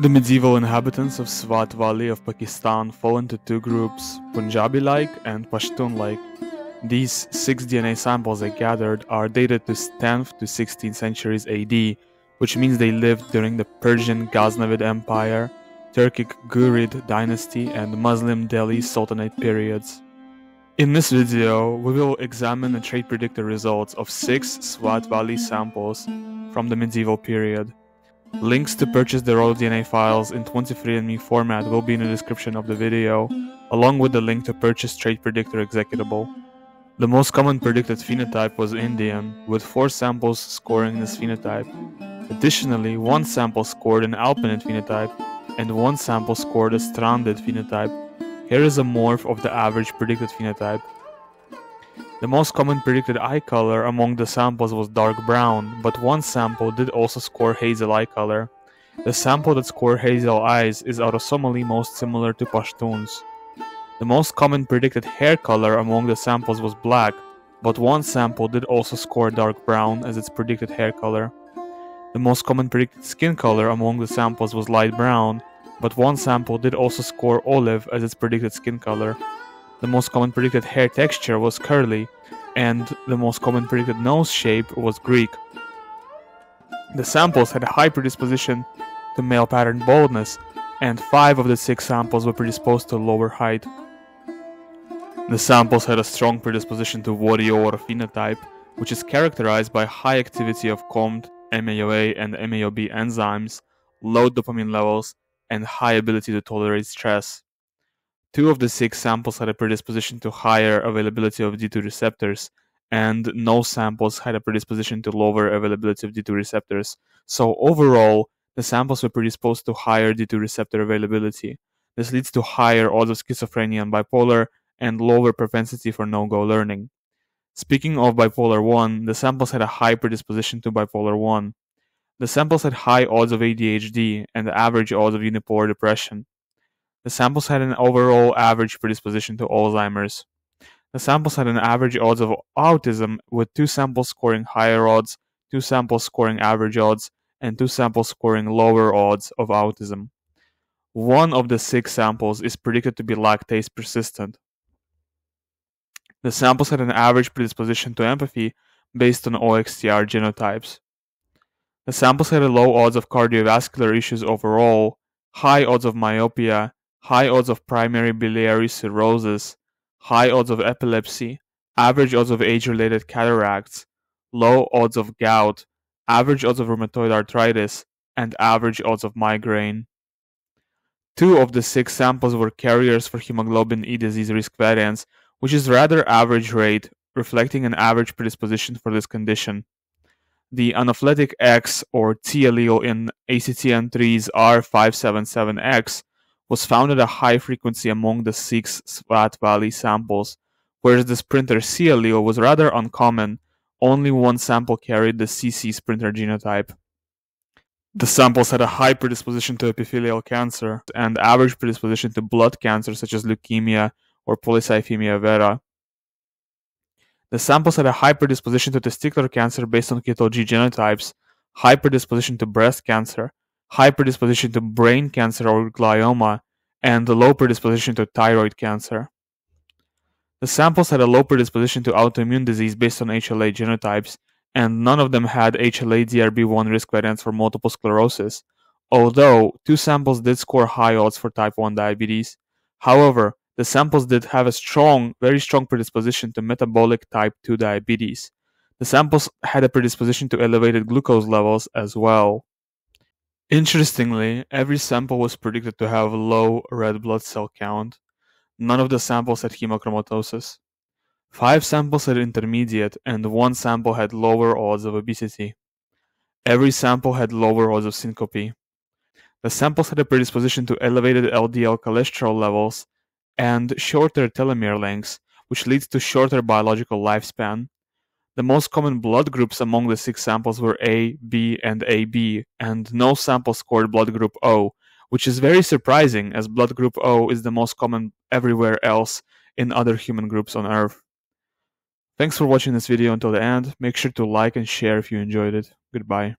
The medieval inhabitants of Swat Valley of Pakistan fall into two groups, Punjabi-like and Pashtun-like. These six DNA samples I gathered are dated to 10th to 16th centuries AD, which means they lived during the Persian Ghaznavid Empire, Turkic Ghurid dynasty and Muslim Delhi Sultanate periods. In this video, we will examine the trait predictor results of six Swat Valley samples from the medieval period. Links to purchase the raw DNA files in 23andMe format will be in the description of the video, along with the link to purchase Trait Predictor executable. The most common predicted phenotype was Indian, with 4 samples scoring this phenotype. Additionally, one sample scored an alpinid phenotype, and one sample scored a Strandid phenotype. Here is a morph of the average predicted phenotype. The most common predicted eye color among the samples was dark brown, but one sample did also score hazel eye color. The sample that scored hazel eyes is autosomally most similar to Pashtuns. The most common predicted hair color among the samples was black, but one sample did also score dark brown as its predicted hair color. The most common predicted skin color among the samples was light brown, but one sample did also score olive as its predicted skin color. The most common predicted hair texture was curly, and the most common predicted nose shape was Greek. The samples had a high predisposition to male pattern baldness, and five of the six samples were predisposed to lower height. The samples had a strong predisposition to warrior phenotype, which is characterized by high activity of COMT, MAOA, and MAOB enzymes, low dopamine levels, and high ability to tolerate stress. Two of the six samples had a predisposition to higher availability of D2 receptors, and no samples had a predisposition to lower availability of D2 receptors. So overall, the samples were predisposed to higher D2 receptor availability. This leads to higher odds of schizophrenia and bipolar and lower propensity for no-go learning. Speaking of bipolar 1, the samples had a high predisposition to bipolar 1. The samples had high odds of ADHD and the average odds of unipolar depression. The samples had an overall average predisposition to Alzheimer's. The samples had an average odds of autism, with two samples scoring higher odds, two samples scoring average odds, and two samples scoring lower odds of autism. One of the six samples is predicted to be lactase persistent. The samples had an average predisposition to empathy based on OXTR genotypes. The samples had a low odds of cardiovascular issues overall, high odds of myopia, high odds of primary biliary cirrhosis, high odds of epilepsy, average odds of age-related cataracts, low odds of gout, average odds of rheumatoid arthritis, and average odds of migraine. Two of the six samples were carriers for hemoglobin E disease risk variants, which is rather average rate, reflecting an average predisposition for this condition. The anaphylactic X or T allele in ACTN3's R577X was found at a high frequency among the six Swat Valley samples, whereas the sprinter C allele was rather uncommon, only one sample carried the CC sprinter genotype. The samples had a high predisposition to epithelial cancer and average predisposition to blood cancer such as leukemia or polycythemia vera. The samples had a high predisposition to testicular cancer based on KITLG genotypes, high predisposition to breast cancer, high predisposition to brain cancer or glioma, and a low predisposition to thyroid cancer. The samples had a low predisposition to autoimmune disease based on HLA genotypes, and none of them had HLA DRB1 risk variants for multiple sclerosis, although two samples did score high odds for type 1 diabetes. However, the samples did have a strong, very strong predisposition to metabolic type 2 diabetes. The samples had a predisposition to elevated glucose levels as well. Interestingly, every sample was predicted to have low red blood cell count. None of the samples had hemochromatosis. Five samples had intermediate, and one sample had lower odds of obesity. Every sample had lower odds of syncope. The samples had a predisposition to elevated LDL cholesterol levels and shorter telomere lengths, which leads to shorter biological lifespan. The most common blood groups among the six samples were A, B, and AB, and no sample scored blood group O, which is very surprising as blood group O is the most common everywhere else in other human groups on Earth. Thanks for watching this video until the end. Make sure to like and share if you enjoyed it. Goodbye.